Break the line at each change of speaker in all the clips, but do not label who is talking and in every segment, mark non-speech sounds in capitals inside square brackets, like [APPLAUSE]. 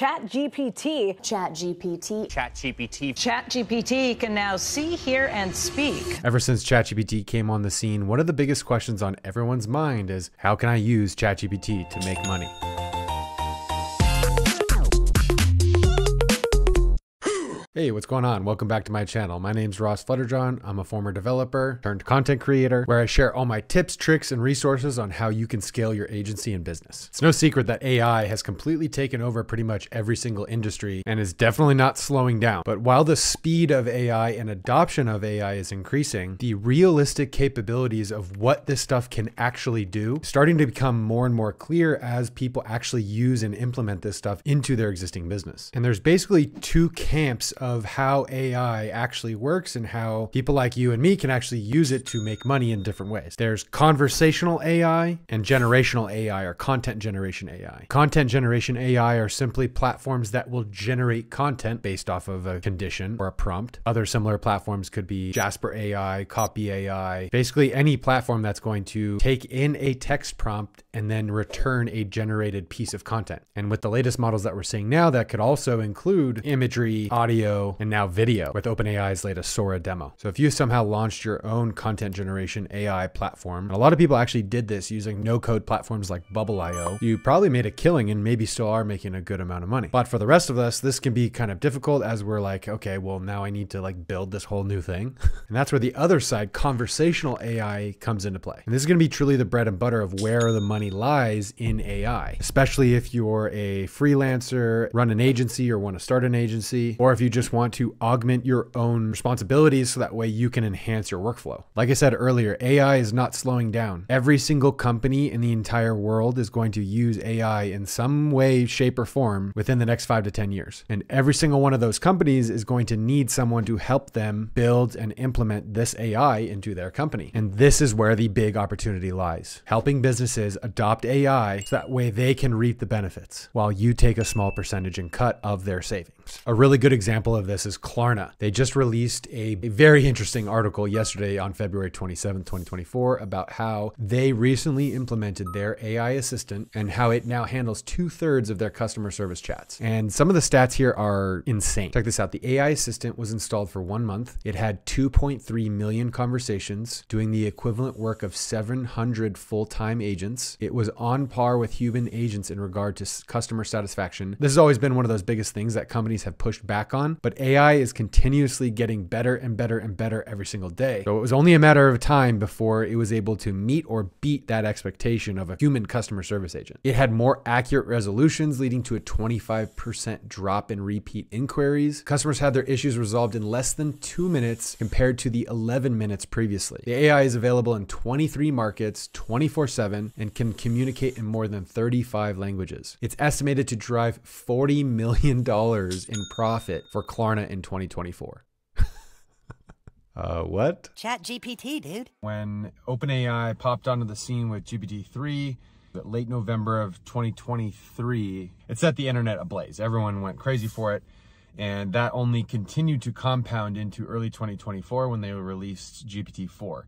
ChatGPT.
ChatGPT.
ChatGPT.
ChatGPT can now see, hear, and speak.
Ever since ChatGPT came on the scene, one of the biggest questions on everyone's mind is how can I use ChatGPT to make money? Hey, what's going on? Welcome back to my channel. My name's Ross Fledderjohn. I'm a former developer turned content creator where I share all my tips, tricks, and resources on how you can scale your agency and business. It's no secret that AI has completely taken over pretty much every single industry and is definitely not slowing down. But while the speed of AI and adoption of AI is increasing, the realistic capabilities of what this stuff can actually do starting to become more and more clear as people actually use and implement this stuff into their existing business. And there's basically two camps of how AI actually works and how people like you and me can actually use it to make money in different ways. There's conversational AI and generational AI or content generation AI. Content generation AI are simply platforms that will generate content based off of a condition or a prompt. Other similar platforms could be Jasper AI, Copy AI, basically any platform that's going to take in a text prompt and then return a generated piece of content. And with the latest models that we're seeing now, that could also include imagery, audio, and now video with OpenAI's latest Sora demo. So if you somehow launched your own content generation AI platform, and a lot of people actually did this using no code platforms like Bubble.io, you probably made a killing and maybe still are making a good amount of money. But for the rest of us, this can be kind of difficult as we're like, okay, well, now I need to like build this whole new thing. [LAUGHS] and that's where the other side, conversational AI, comes into play. And this is going to be truly the bread and butter of where the money lies in AI, especially if you're a freelancer, run an agency, or want to start an agency, or if you just just want to augment your own responsibilities so that way you can enhance your workflow. Like I said earlier, AI is not slowing down. Every single company in the entire world is going to use AI in some way, shape, or form within the next five to 10 years. And every single one of those companies is going to need someone to help them build and implement this AI into their company. And this is where the big opportunity lies helping businesses adopt AI so that way they can reap the benefits while you take a small percentage and cut of their savings. A really good example example of this is Klarna. They just released a, very interesting article yesterday on February 27, 2024, about how they recently implemented their AI assistant and how it now handles two thirds of their customer service chats. And some of the stats here are insane. Check this out. The AI assistant was installed for one month. It had 2.3 million conversations, doing the equivalent work of 700 full time agents. It was on par with human agents in regard to customer satisfaction. This has always been one of those biggest things that companies have pushed back on but AI is continuously getting better and better and better every single day. So it was only a matter of time before it was able to meet or beat that expectation of a human customer service agent. It had more accurate resolutions, leading to a 25% drop in repeat inquiries. Customers had their issues resolved in less than two minutes compared to the 11 minutes previously. The AI is available in 23 markets 24 7 and can communicate in more than 35 languages. It's estimated to drive $40 million in profit for Klarna in 2024. [LAUGHS] uh, what?
Chat GPT, dude.
When OpenAI popped onto the scene with GPT-3, late November of 2023, it set the internet ablaze. Everyone went crazy for it. And that only continued to compound into early 2024 when they released GPT-4.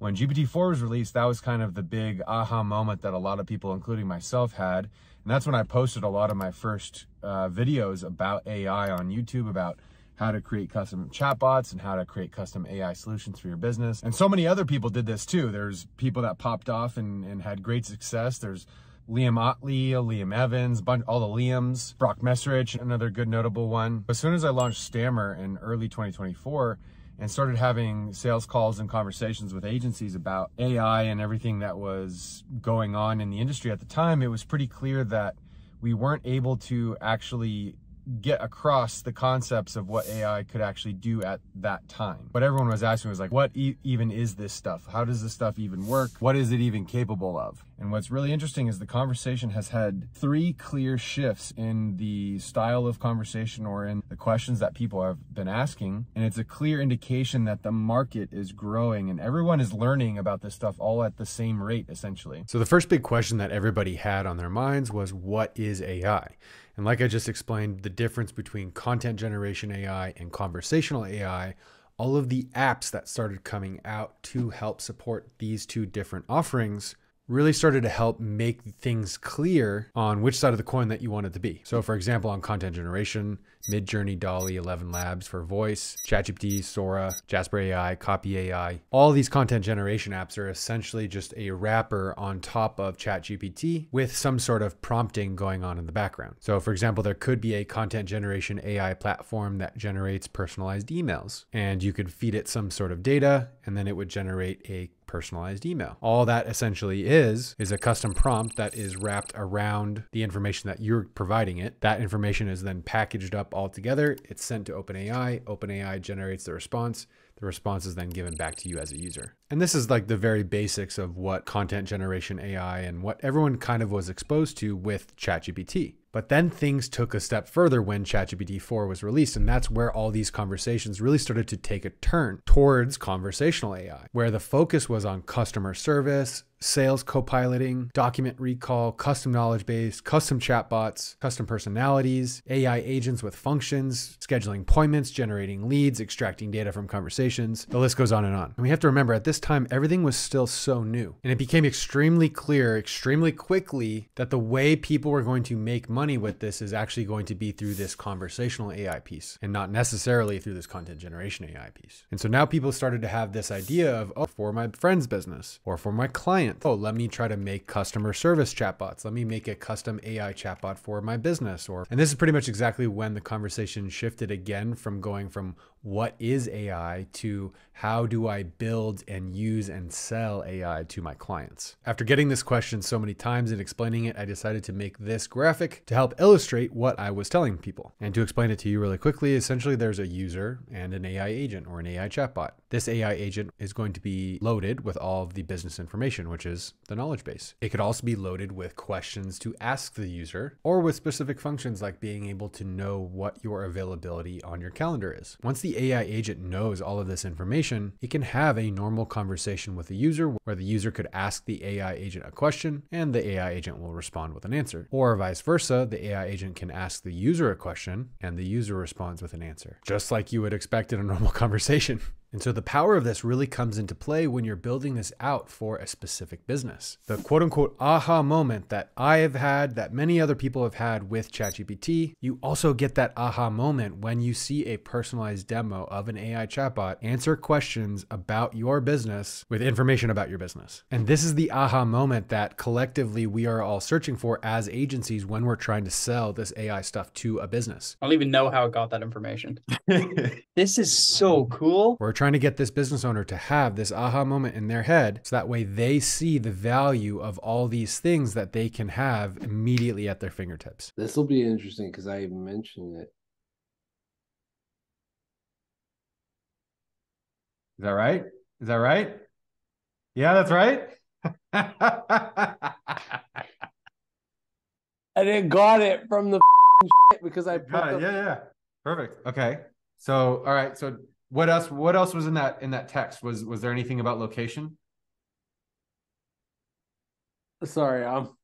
When GPT-4 was released, that was kind of the big aha moment that a lot of people, including myself, had. And that's when I posted a lot of my first uh, videos about AI on YouTube, about how to create custom chatbots and how to create custom AI solutions for your business. And so many other people did this too. There's people that popped off and, and had great success. There's Liam Ottley, Liam Evans, all the Liams, Brock Mesarich, another good notable one. As soon as I launched Stammer in early 2024, and started having sales calls and conversations with agencies about AI and everything that was going on in the industry. At the time, it was pretty clear that we weren't able to actually get across the concepts of what AI could actually do at that time. What everyone was asking was like, what e even is this stuff? How does this stuff even work? What is it even capable of? And what's really interesting is the conversation has had three clear shifts in the style of conversation or in the questions that people have been asking. And it's a clear indication that the market is growing and everyone is learning about this stuff all at the same rate, essentially. So the first big question that everybody had on their minds was, what is AI? And like I just explained, the difference between content generation AI and conversational AI, all of the apps that started coming out to help support these two different offerings really started to help make things clear on which side of the coin that you want it to be. So, for example, on content generation, Midjourney, DALL-E, 11 Labs for voice, ChatGPT, Sora, Jasper AI, Copy AI. All these content generation apps are essentially just a wrapper on top of ChatGPT with some sort of prompting going on in the background. So, for example, there could be a content generation AI platform that generates personalized emails, and you could feed it some sort of data, and then it would generate a personalized email. All that essentially is is a custom prompt that is wrapped around the information that you're providing it. That information is then packaged up all together. It's sent to OpenAI. OpenAI generates the response. The response is then given back to you as a user. And this is like the very basics of what content generation AI and what everyone kind of was exposed to with ChatGPT. But then things took a step further when ChatGPT 4 was released, and that's where all these conversations really started to take a turn towards conversational AI, where the focus was on customer service, sales co-piloting, document recall, custom knowledge base, custom chatbots, custom personalities, AI agents with functions, scheduling appointments, generating leads, extracting data from conversations. The list goes on and on. And we have to remember at this time, everything was still so new. And it became extremely clear, extremely quickly, that the way people were going to make money with this is actually going to be through this conversational AI piece and not necessarily through this content generation AI piece. And so now people started to have this idea of, oh, for my friend's business or for my client. Oh, let me try to make customer service chatbots. Let me make a custom AI chatbot for my business. Or, and this is pretty much exactly when the conversation shifted again from going from what is AI to how do I build and use and sell AI to my clients? After getting this question so many times and explaining it, I decided to make this graphic to help illustrate what I was telling people. And to explain it to you really quickly, essentially there's a user and an AI agent or an AI chatbot. This AI agent is going to be loaded with all of the business information, which is the knowledge base. It could also be loaded with questions to ask the user or with specific functions like being able to know what your availability on your calendar is. Once the AI agent knows all of this information, it can have a normal conversation with the user where the user could ask the AI agent a question and the AI agent will respond with an answer. Or vice versa, the AI agent can ask the user a question and the user responds with an answer, just like you would expect in a [LAUGHS] normal conversation. And so the power of this really comes into play when you're building this out for a specific business. The quote unquote aha moment that I have had, that many other people have had with ChatGPT, you also get that aha moment when you see a personalized demo of an AI chatbot answer questions about your business with information about your business. And this is the aha moment that collectively we are all searching for as agencies when we're trying to sell this AI stuff to a business.
I don't even know how it got that information. [LAUGHS] this is so cool.
We're trying to get this business owner to have this aha moment in their head so that way they see the value of all these things that they can have immediately at their fingertips.
This will be interesting because I mentioned it.
Is that right? Is that right? Yeah, that's right. [LAUGHS]
I didn't got it from the [LAUGHS] because I
put yeah, yeah. Perfect. Okay. So, all right. So what else? What else was in that in that text? Was was there anything about location?
Sorry, um,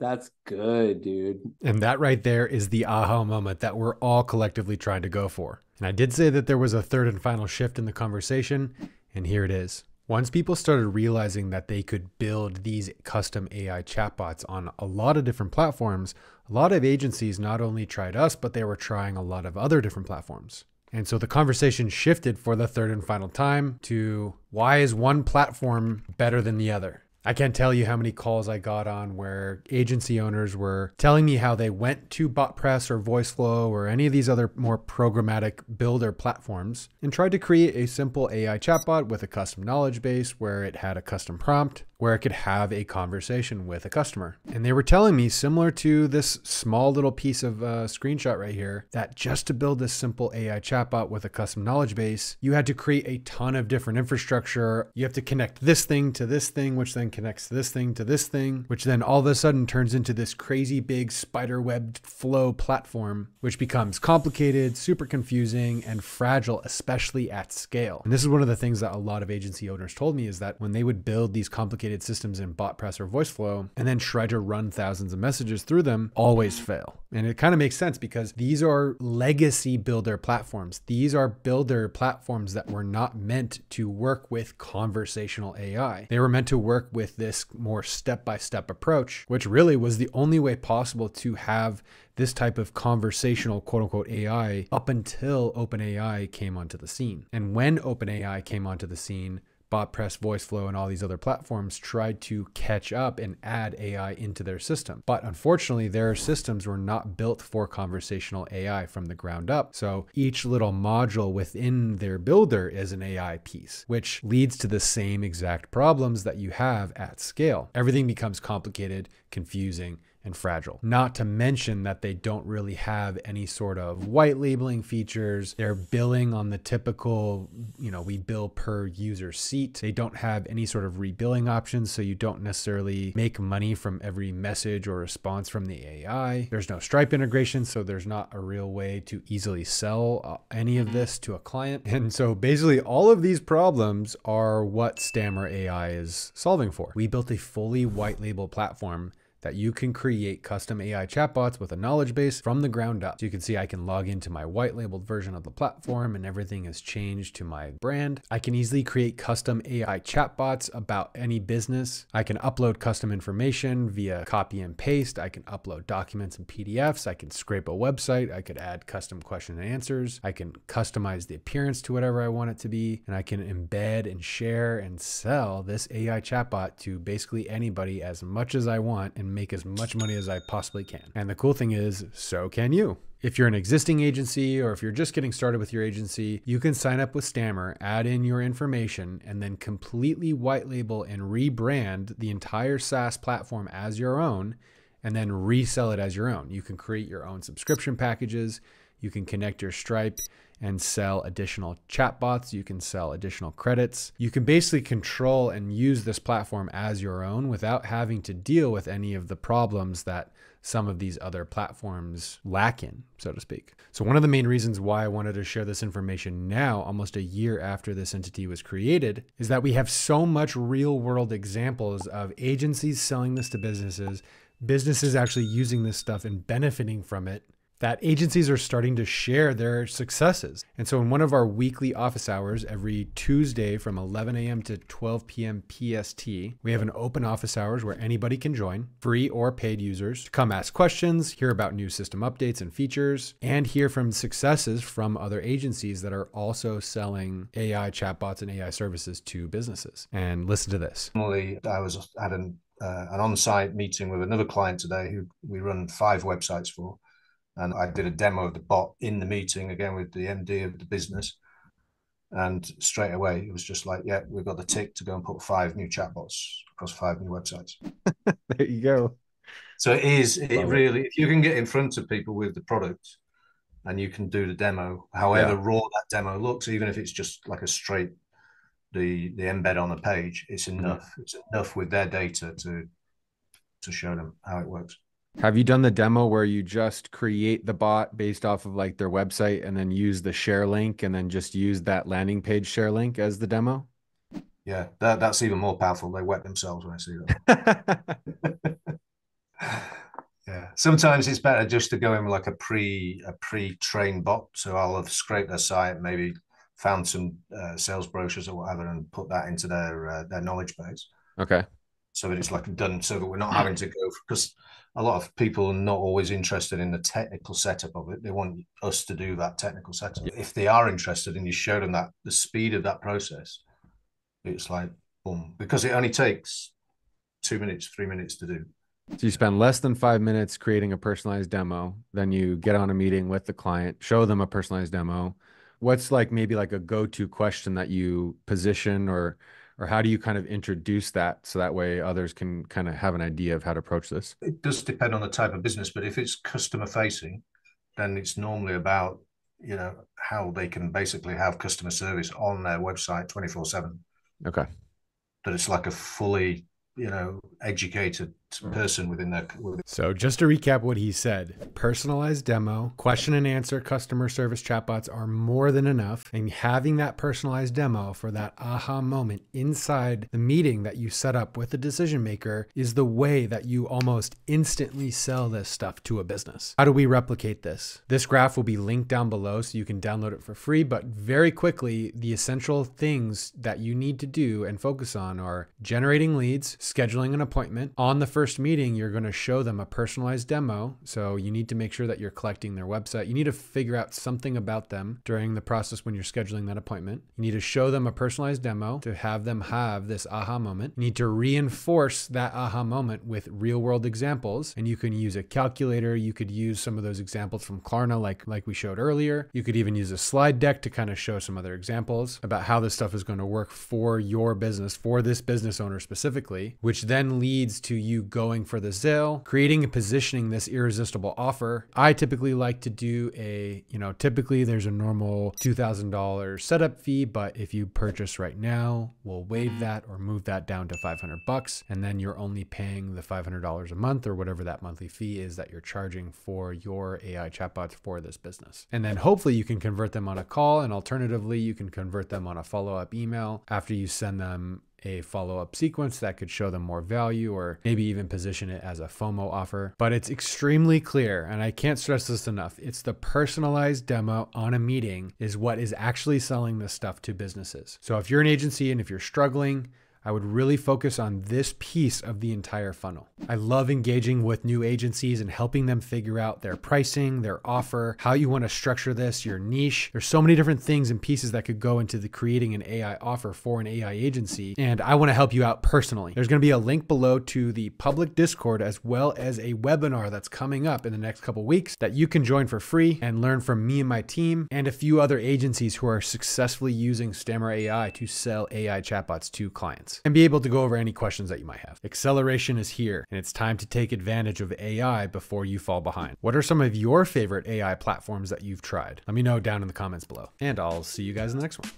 that's good, dude.
And that right there is the aha moment that we're all collectively trying to go for. And I did say that there was a third and final shift in the conversation, and here it is. Once people started realizing that they could build these custom AI chatbots on a lot of different platforms, a lot of agencies not only tried us, but they were trying a lot of other different platforms. And so the conversation shifted for the third and final time to why is one platform better than the other? I can't tell you how many calls I got on where agency owners were telling me how they went to BotPress or VoiceFlow or any of these other more programmatic builder platforms and tried to create a simple AI chatbot with a custom knowledge base where it had a custom prompt where I could have a conversation with a customer. And they were telling me, similar to this small little piece of uh, screenshot right here, that just to build this simple AI chatbot with a custom knowledge base, you had to create a ton of different infrastructure. You have to connect this thing to this thing, which then connects this thing to this thing, which then all of a sudden turns into this crazy big spider webbed flow platform, which becomes complicated, super confusing, and fragile, especially at scale. And this is one of the things that a lot of agency owners told me is that when they would build these complicated systems in BotPress or VoiceFlow and then try to run thousands of messages through them always fail. And it kind of makes sense because these are legacy builder platforms. These are builder platforms that were not meant to work with conversational AI. They were meant to work with this more step by step approach, which really was the only way possible to have this type of conversational quote unquote AI up until OpenAI came onto the scene. And when OpenAI came onto the scene, BotPress, VoiceFlow, and all these other platforms tried to catch up and add AI into their system. But unfortunately, their systems were not built for conversational AI from the ground up. So each little module within their builder is an AI piece, which leads to the same exact problems that you have at scale. Everything becomes complicated, confusing, and fragile. Not to mention that they don't really have any sort of white labeling features. They're billing on the typical, you know, we bill per user seat. They don't have any sort of rebilling options, so you don't necessarily make money from every message or response from the AI. There's no Stripe integration, so there's not a real way to easily sell uh, any of this to a client. [LAUGHS] And so basically all of these problems are what Stammer AI is solving for. We built a fully white label platform that you can create custom AI chatbots with a knowledge base from the ground up. So you can see I can log into my white labeled version of the platform and everything is changed to my brand. I can easily create custom AI chatbots about any business. I can upload custom information via copy and paste. I can upload documents and PDFs. I can scrape a website. I could add custom question and answers. I can customize the appearance to whatever I want it to be. And I can embed and share and sell this AI chatbot to basically anybody as much as I want and make as much money as I possibly can. And the cool thing is, so can you. If you're an existing agency or if you're just getting started with your agency, you can sign up with Stammer, add in your information, and then completely white label and rebrand the entire SaaS platform as your own, and then resell it as your own. You can create your own subscription packages, you can connect your Stripe and sell additional chatbots. You can sell additional credits. You can basically control and use this platform as your own without having to deal with any of the problems that some of these other platforms lack in, so to speak. So, one of the main reasons why I wanted to share this information now, almost a year after this entity was created, is that we have so much real world examples of agencies selling this to businesses, businesses actually using this stuff and benefiting from it that agencies are starting to share their successes. And so, in one of our weekly office hours, every Tuesday from 11 a.m. to 12 p.m. PST, we have an open office hours where anybody can join, free or paid users, to come ask questions, hear about new system updates and features, and hear from successes from other agencies that are also selling AI chatbots and AI services to businesses. And listen to this.
I was at an, uh, an on site meeting with another client today who we run five websites for and I did a demo of the bot in the meeting again with the MD of the business. And straight away, it was just like, yeah, we've got the tick to go and put five new chatbots across five new websites. [LAUGHS]
there you go.
So it is, it Love really, it. if you can get in front of people with the product and you can do the demo, however yeah. raw that demo looks, even if it's just like a straight, the the embed on the page, it's mm-hmm. enough. Mm-hmm. It's enough with their data to to show them how it works.
Have you done the demo where you just create the bot based off of like their website and then use the share link and then just use that landing page share link as the demo?
Yeah, that, that's even more powerful. They wet themselves when I see that. [LAUGHS] yeah, sometimes it's better just to go in with like a pre a pre-trained bot. So I'll have scraped their site, maybe found some uh, sales brochures or whatever, and put that into their uh, their knowledge base.
Okay.
So that it's like done, so that we're not having to go because a lot of people are not always interested in the technical setup of it. They want us to do that technical setup. Yeah. If they are interested and you show them that the speed of that process, it's like boom, because it only takes two minutes, three minutes to do.
So you spend less than five minutes creating a personalized demo, then you get on a meeting with the client, show them a personalized demo. What's like maybe like a go-to question that you position or or how do you kind of introduce that so that way others can kind of have an idea of how to approach this?
It does depend on the type of business but if it's customer facing then it's normally about you know how they can basically have customer service on their website 24 7
okay.
That it's like a fully you know educated Mm. person within their. Within
So, just to recap what he said personalized demo, question and answer customer service chatbots are more than enough. And having that personalized demo for that aha moment inside the meeting that you set up with the decision maker is the way that you almost instantly sell this stuff to a business. How do we replicate this? This graph will be linked down below so you can download it for free. But very quickly, the essential things that you need to do and focus on are generating leads, scheduling an appointment. On the first meeting, you're going to show them a personalized demo. So you need to make sure that you're collecting their website. You need to figure out something about them during the process when you're scheduling that appointment. You need to show them a personalized demo to have them have this aha moment. You need to reinforce that aha moment with real world examples. And you can use a calculator. You could use some of those examples from Klarna, like, like we showed earlier. You could even use a slide deck to kind of show some other examples about how this stuff is going to work for your business, for this business owner specifically, which then leads to you going for the sale, creating and positioning this irresistible offer. I typically like to do a, you know, typically there's a normal $2,000 setup fee, but if you purchase right now, we'll waive mm-hmm. that or move that down to 500 bucks. And then you're only paying the $500 a month or whatever that monthly fee is that you're charging for your AI chatbots for this business. And then hopefully you can convert them on a call. And alternatively, you can convert them on a follow up email after you send them a follow up sequence that could show them more value or maybe even position it as a FOMO offer. But it's extremely clear, and I can't stress this enough. It's the personalized demo on a meeting is what is actually selling this stuff to businesses. So if you're an agency and if you're struggling, I would really focus on this piece of the entire funnel. I love engaging with new agencies and helping them figure out their pricing, their offer, how you want to structure this, your niche. There's so many different things and pieces that could go into the creating an AI offer for an AI agency, and I want to help you out personally. There's going to be a link below to the public Discord as well as a webinar that's coming up in the next couple weeks that you can join for free and learn from me and my team and a few other agencies who are successfully using Stammer AI to sell AI chatbots to clients and be able to go over any questions that you might have. Acceleration is here, and it's time to take advantage of AI before you fall behind. What are some of your favorite AI platforms that you've tried? Let me know down in the comments below, and I'll see you guys in the next one.